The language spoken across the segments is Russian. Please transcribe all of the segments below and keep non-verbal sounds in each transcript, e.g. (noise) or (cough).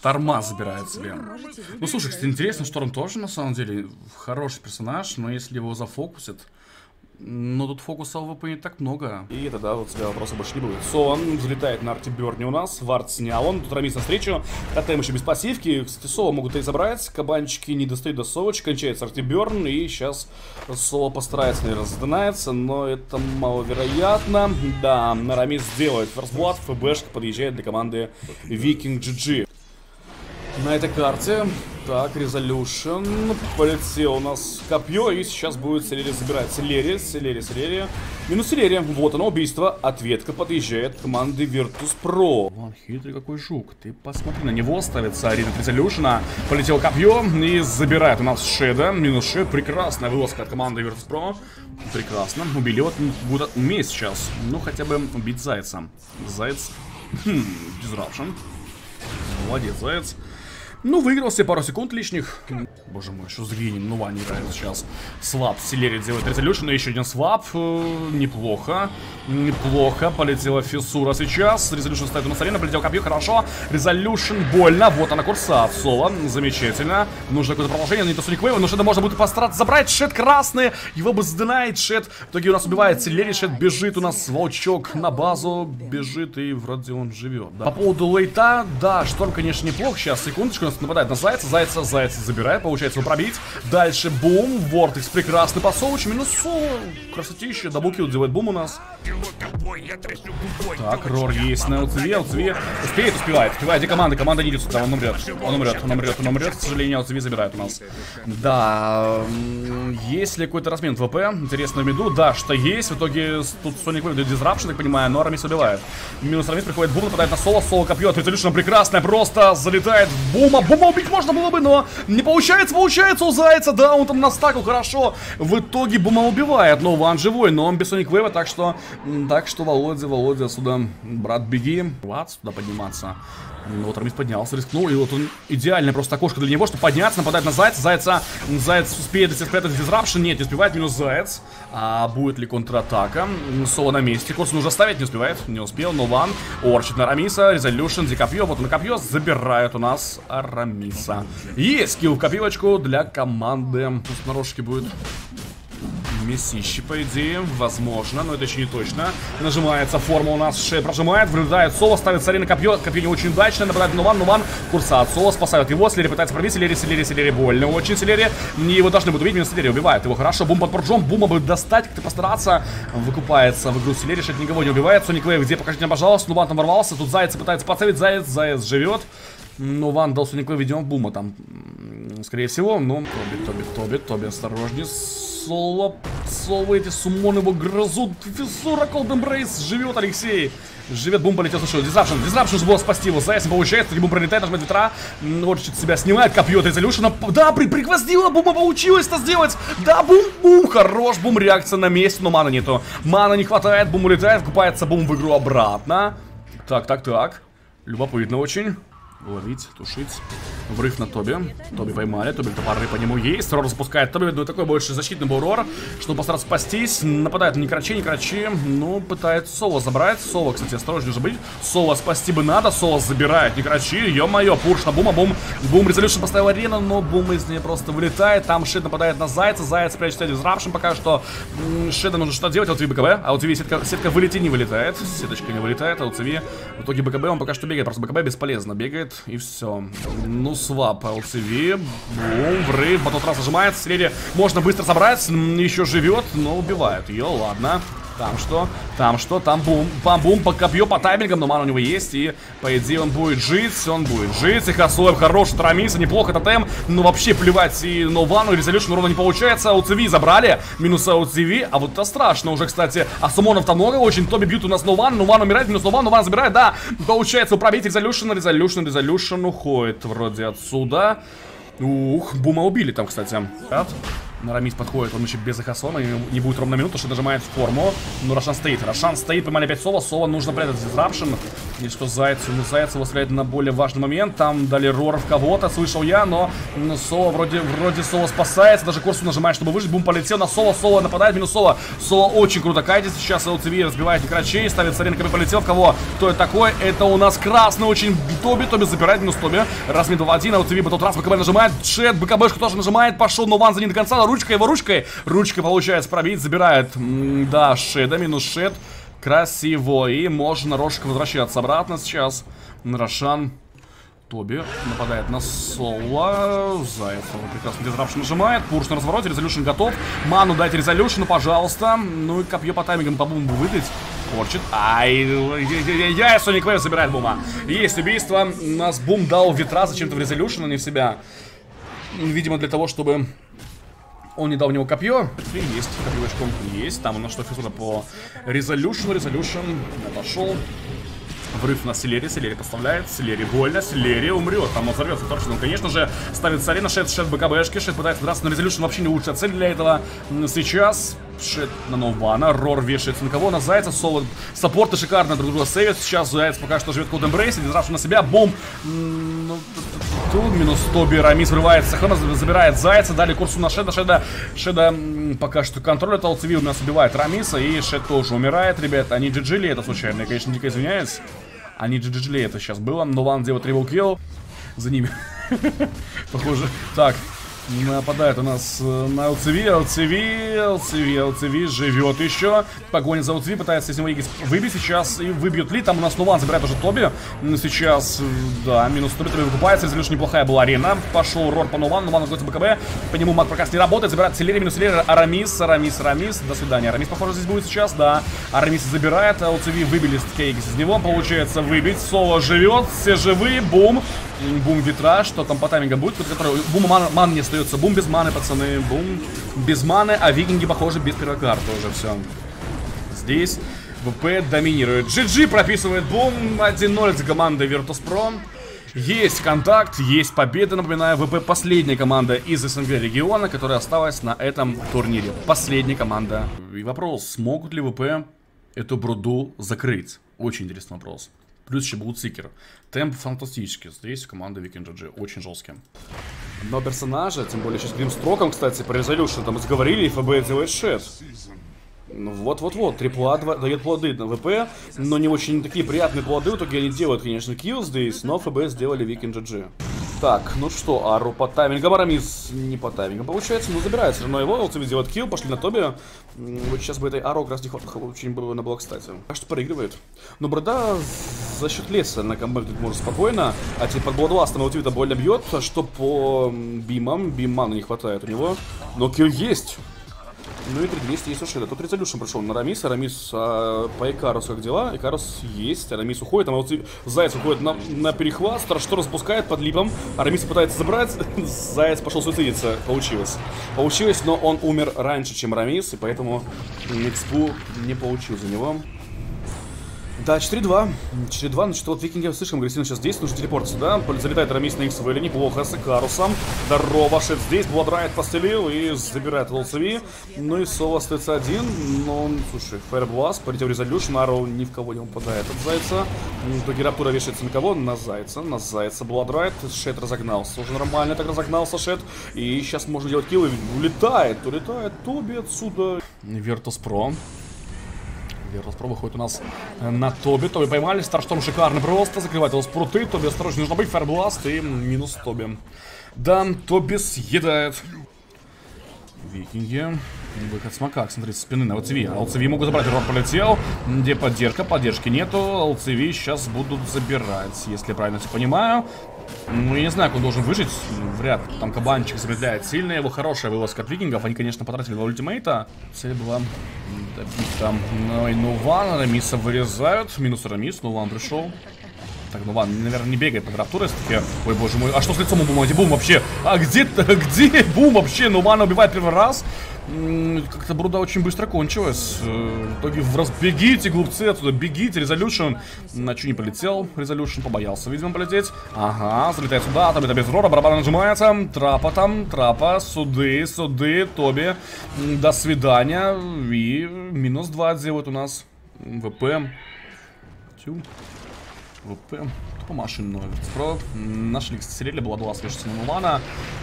Шторма забирает себе. Ну, слушай, кстати, интересно, Шторм тоже, на самом деле, хороший персонаж, но если его зафокусят... Но тут фокуса ЛВП не так много. И тогда вот тебя вопроса больше не будет. Сон взлетает на артиберне у нас. Вард снял он. Тут Рамис навстречу. КТМ еще без пассивки. Кстати, Сова могут и забрать. Кабанчики не достают до Совочки. Кончается артиберн. И сейчас Сова постарается, наверное, задонается. Но это маловероятно. Да, Рамис сделает ферстблад. ФБшка подъезжает для команды Викинг GG. На этой карте так, Resolution. Полетел у нас копье, и сейчас будет Селерия забирать. Селерия, Селерия, Селерия. Минус Селерия. Вот оно, убийство. Ответка подъезжает команды Virtus.pro. Вон, хитрый какой жук. Ты посмотри на него. Ставится арена Resolution. Полетел копье и забирает у нас Шеда. Минус Шед. Прекрасная вылазка от команды Virtus.pro. Прекрасно. Убили. Вот будет уметь сейчас. Ну, хотя бы убить Зайца. Заяц. Хм, Disruption. Молодец, Заяц. Ну, выиграл себе пару секунд лишних. Боже мой, что сгинем. Ну, Ваня играет сейчас. Свап. Селери делает резолюшн. Но еще один свап. Э, неплохо. Неплохо. Полетела фиссура сейчас. Резолюшн ставит на арена. Полетел копье. Хорошо. Резолюшн. Больно. Вот она курса от Соло. Замечательно. Нужно какое-то продолжение. Не то Соник Вейва. Но что-то можно будет постараться забрать. Шет красный. Его бы сдынает. Шет в итоге у нас убивает Селери. Шет бежит у нас. Волчок на базу. Бежит и вроде он живет. Да. По поводу лейта. Да, шторм, конечно, неплох. Сейчас, секундочку нас нападает на Зайца. Зайца, Зайца забирает. Получается его пробить. Дальше бум. Вортекс прекрасный пасовыч. Минус Красотища. Даблкил делает бум у нас. Так, Рор есть на ЛЦВ. ЛЦВ успеет, успевает. Успевает. Где команда? Команда не идет сюда. Он умрет. Он умрет, он умрет, он умрет. К сожалению, ЛЦВ забирает у нас. Да. Есть ли какой-то размен ВП? Интересно, меду. Да, что есть. В итоге тут Соник выводит дизрапшн, так понимаю, но Арамис убивает. Минус Арамис приходит бум, нападает на соло. Соло копье от Резолюшна прекрасное. Просто залетает в бума. Бума убить можно было бы, но не получается, получается у Зайца. Да, он там настакал хорошо. В итоге Бума убивает. Но Ван живой, но он без Соник Вейва, так что... Так что, Володя, Володя, сюда, брат, беги. Влад, сюда подниматься. Ну, вот Рамис поднялся, рискнул, и вот он идеально просто окошко для него, чтобы подняться, нападать на Зайца. Зайца, Заяц успеет если спрятать дизрапшн, нет, не успевает, минус Заяц. А будет ли контратака? Соло на месте, Корс нужно ставить, не успевает, не успел, но Ван орчит на Рамиса, Резолюшн, Дикопье, вот он на копье, забирает у нас Рамиса. Есть скилл в копилочку для команды. На будет Мессищи, по идее, возможно, но это еще не точно. Нажимается форма у нас, шея прожимает, вылетает Соло, ставит Сари на копье, копье не очень удачно, нападает Нуван, Нуван, курса от Соло, спасают его, Селери пытается пробить, Селери, Селери, Селери, больно очень Селери, его должны будут убить, Селери, убивает его, хорошо, бум под проджом, бума бы достать, как-то постараться, выкупается в игру Селери, никого не убивает, Соник Вейв, где, покажите мне, пожалуйста, Нуван там ворвался, тут Заяц пытается подставить, Заяц, Заяц живет, ну, Ван дал Соник Вейв, видимо, бума там, скорее всего, но Тоби, Тоби, Тоби, Тоби, осторожней, Соло, Соло, эти суммоны его грызут. Фиссура Cold Embrace. Живет Алексей. Живет, бум полетел, слушай, disruption, disruption было спасти его, не получается, бум пролетает, нажимает ветра, Orchid себя, снимает копье резолюшена, да, при, пригвоздила, бума получилось это сделать, да, бум, бум, хорош, бум, реакция на месте, но мана нету, мана не хватает, бум улетает, купается бум в игру обратно, так, так, так, любопытно очень. Ловить, тушить. Врыв на Тоби. Тоби поймали. Тоби топоры по нему есть. Рор запускает Тоби. Ну, такой больше защитный был Рор. Чтобы постараться спастись. Нападает на Некрачи. Некрачи. Ну, пытается Соло забрать. Соло, кстати, осторожнее же быть. Соло спасти бы надо. Соло забирает Некрачи. Ё-моё, пурш на Бума. Бум. Бум Резолюшн поставил арену, но Бум из нее просто вылетает. Там Шид нападает на Зайца. Заяц прячется дизрапшн пока что. Шида нужно что делать? ЛТВ БКБ. А ЛТВ сетка, сетка вылети не вылетает. Сеточка не вылетает. А ЛТВ в итоге БКБ он пока что бегает. Просто БКБ бесполезно бегает и все. Ну, свап, LCV, бум, врыв, батлтрасс нажимается, среди можно быстро собрать, еще живет, но убивает ее, ладно. Там что? Там что? Там бум. Бам-бум по копье, по таймингам, но мана у него есть. И, по идее, он будет жить. Он будет жить. И Хасуев хороший, Трамиса, неплохо тотем. Но вообще плевать и Новану, и Резолюшн урона не получается. УЦВ забрали. Минус УЦВ. А вот это страшно уже, кстати. А сумонов-то много очень. Тоби бьют у нас Нован. Нован умирает, минус Нован. Нован забирает, да. Получается, пробить Резолюшн. Резолюшн, Резолюшн уходит вроде отсюда. Ух, Бума убили там, кстати. Рамис подходит, он еще без Ахасона, не будет ровно минуты, что нажимает форму. Но Рошан стоит. Рошан стоит, поймали 5 Сова. Сова нужно прятать Дизрапшн. И что Зайцу, ну Зайцу выставляет на более важный момент. Там дали Рор в кого-то, слышал я, но ну, Сова вроде, вроде Сова спасается. Даже Корсу нажимает, чтобы выжить. Бум полетел на Сова. Сова нападает, минус Сова. Сова очень круто кайтит сейчас. ЛЦВ разбивает Некрачей, ставит Саренко полетел в кого? Кто это такой? Это у нас красный очень Тоби. Тоби забирает минус Тоби. Раз 2 в 1, ЛЦВ потом раз БКБ нажимает. Шет, БКБшку тоже нажимает. Пошел, но Ван за ним до конца ручкой, его ручкой. Ручкой получается пробить, забирает, да, Шеда, минус Шед. Красиво. И можно Рошка возвращаться обратно сейчас. Рошан. Тоби нападает на Соло. Заяц прекрасно дизрапшн нажимает. Пурш на развороте. Резолюшн готов. Ману дайте резолюшн, пожалуйста. Ну и копье по таймингам по бумбу выдать. Корчит. Ай, я Соник Вейв забирает бума. Есть убийство. У нас бум дал ветра зачем-то в резолюшн, а не в себя. Видимо, для того, чтобы он не дал в него копье. Есть копьешку. Есть. Там у нас что физура по резолюшну. Резолюшн отошел. Врыв на Селери, Селери поставляет, Селери больно, Селери умрет, там он взорвется торчит, он, конечно же, ставит Сарина, Шет, Шет БКБшки, Шет пытается драться, но Резолюшн вообще не лучшая цель для этого. Сейчас Шет на ноубана, Рор вешается на кого? На Зайца, Соло, саппорты шикарно друг друга сейвят, сейчас Заяц пока что живет Cold Embrace, дизрапшн на себя, бум, ну, Тут минус Тоби, Рамис врывается, Хана забирает Зайца, дали курсу на Шеда, Шеда, Шеда пока что контролит, Алцеви у нас убивает Рамиса, и Шед тоже умирает, ребят, они джиджили это случайно, я, конечно, дико извиняюсь, они джиджили это сейчас было, но Ван делает трибл килл, за ними, (laughs) похоже, так, Нападает у нас э, на LCV, LCV, LCV, LCV живет еще. Погоня за LCV, пытается из него выбить сейчас и выбьют ли. Там у нас Нуван забирает уже Тоби. Сейчас, да, минус Тоби, Тоби выкупается. Резолюшн неплохая была арена. Пошел Рор по Нувану, Нуван находится БКБ. По нему маг прокаст не работает. Забирает Селери, минус Селери, Арамис, Арамис, Арамис. До свидания. Арамис, похоже, здесь будет сейчас, да. Арамис забирает, LCV выбили Кейгис из него. Получается выбить. Соло живет, все живые, бум. Бум ветра, что там по таймингу будет, который бум ман, ман не остается. Бум без маны, пацаны, бум без маны, а викинги, похоже, без первых карт тоже все. Здесь ВП доминирует. GG прописывает бум, 1-0 за командой Virtus.pro. Есть контакт, есть победа, напоминаю, ВП последняя команда из СНГ региона, которая осталась на этом турнире. Последняя команда. И вопрос, смогут ли ВП эту бруду закрыть? Очень интересный вопрос. Плюс еще Блудсикер. Темп фантастический. Здесь команда Weekend GG очень жесткие. Но персонажа, тем более сейчас Гримстроком, кстати, по резолюшн там сговорили, и ФБ делает шет. Ну вот-вот-вот, трипла дает плоды на ВП, но не очень такие приятные плоды, в итоге они делают, конечно, килл здесь, но ФБ сделали GG. Так, ну что, Ару по таймингам, Арамис не по таймингам получается, но забирает все равно его, ЛЦВ делает килл, пошли на Тоби. Вот сейчас бы этой Ару как раз не хватало, очень было на было, кстати. Кажется, проигрывает. Но Брода за счет леса на камбэк тут может спокойно, а типа Бладластом ЛЦВ больно бьет, что по бимам, биммана не хватает у него. Но килл есть. Ну и 3200 есть у Шеда. Тут резолюшн пришел на Рамиса. Рамис а, по Икарусу как дела? Икарус есть. Рамис уходит. Там вот Заяц уходит на, на перехват. Что распускает под липом. А Рамис пытается забрать. (laughs) Заяц пошел суицидиться. Получилось. Получилось, но он умер раньше, чем Рамис. И поэтому экспу не получил за него. Да, 4-2. 4-2, значит, вот викинги слишком агрессивно сейчас действуют, нужно телепорт сюда. Залетает Рамис на X неплохо, с Икарусом. Здорово, Шет здесь, Bloodrite постелил и забирает LCV. Ну и Сова остается один, но он, слушай, Fireblast, полетел Резолюшн, Arrow ни в кого не попадает от Зайца. Итоге Раптура вешается на кого? На Зайца, на Зайца, Bloodrite. Шет разогнался, уже нормально так разогнался Шет. И сейчас можно делать киллы, улетает, улетает Тоби отсюда. Вертус Про. Виртус выходит у нас на Тоби. Тоби поймали. Старшторм шикарный просто. Закрывает его спруты. Тоби осторожно нужно быть. Фаербласт и минус Тоби. Да, Тоби съедает. Викинги. Выход с макак, смотрите, спины на ЛЦВ. ЛЦВ могут забрать, урон полетел. Где поддержка? Поддержки нету. ЛЦВ сейчас будут забирать, если я правильно все понимаю. Ну, я не знаю, как он должен выжить. Вряд ли. Там кабанчик замедляет сильно. Его хорошая вылазка от викингов. Они, конечно, потратили два ультимейта. Цель была добить там. Ну и Нуван. Рамиса вырезают. Минус Рамис. Нуван пришел. Так, ну ладно, наверное, не бегает по раптуре, таки. Ой, боже мой, а что с лицом у Бумади? Бум вообще? А где, (laughs) где Бум вообще? Ну, Ван убивает первый раз. Как-то бруда очень быстро кончилась. Э, в итоге в раз... Бегите, глупцы, отсюда, бегите, Резолюшн. На что не полетел? Резолюшн побоялся, видимо, полететь. Ага, залетает сюда, там это без рора, барабан нажимается. Трапа там, трапа, суды, суды, Тоби. До свидания. И минус 2 делают у нас. ВП. Тю. ВП по машинному Про нашли Селери, была дула свежится на Мулана.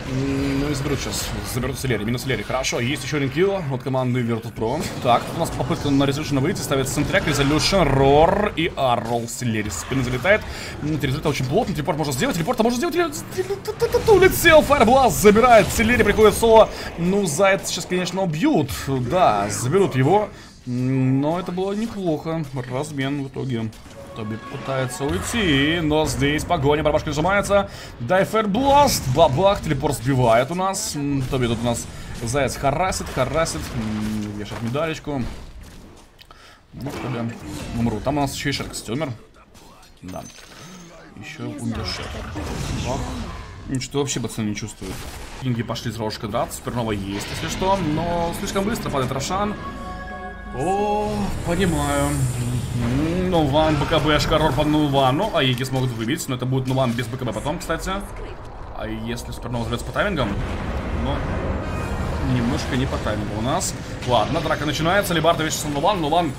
Ну и заберут сейчас, заберут Селери, минус Селери. Хорошо, есть еще один килл от команды Virtus Pro. Так, у нас попытка на Resolution выйти, ставит Сентряк, Resolution, Рор и Аррол Селери. Спина залетает. Телепорт очень плотно, телепорт можно сделать, телепорт можно сделать. Улетел, Фаербласт забирает, Селери приходит соло. Ну, Заяц сейчас, конечно, убьют. Да, заберут его. Но это было неплохо. Размен в итоге. Тоби пытается уйти, но здесь погоня, барабашка нажимается. Дайфер Бласт, бабах, телепорт сбивает у нас. Тоби тут у нас заяц харасит, харасит, вешает медалечку. Ну, Тоби, умру. Там у нас еще и Шер, умер. Да. Еще умер Шер. Бах. Ничего вообще пацаны не чувствуют. Кинги пошли с Рошка драться, Супернова есть, если что, но слишком быстро падает Рошан. О, понимаю. Ну, ван, БКБ, Ашкарор по Нувану. А Еги смогут выбить, но это будет Нуван без БКБ потом, кстати. А если Супернова зовется по таймингам? Ну, немножко не по таймингу у нас. Ладно, драка начинается. Либарда вещится Нуван. Нуван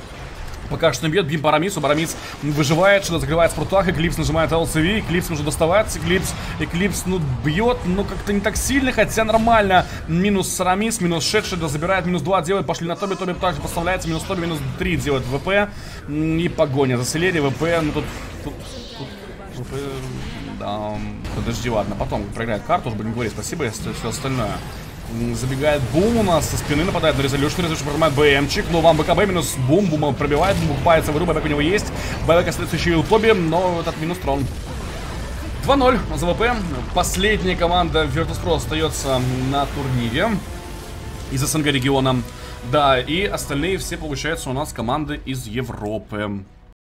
Пока что бьет бим Парамису, Парамис выживает, что-то закрывает спрутах, Эклипс нажимает LCV, Эклипс нужно доставать, Эклипс, Эклипс, ну, бьет, но как-то не так сильно, хотя нормально. Минус Сарамис, минус Шедший, забирает, минус 2 делает, пошли на Тоби, Тоби также поставляется, минус Тоби, минус 3 делает ВП, и погоня за Селери, ВП, ну, тут, тут, тут ВП, да, подожди, ладно, потом проиграет карту, уже будем говорить. Спасибо, если все остальное. Забегает Бум у нас, со спины нападает на Резолюшн, Резолюшн принимает БМчик, но вам БКБ минус Бум, Бум пробивает, Бум покупается в игру, БК у него есть, БК остается еще и у Тоби, но этот минус трон. 2-0 за ВП, последняя команда Virtus.pro остается на турнире из СНГ региона. Да, и остальные все, получается, у нас команды из Европы.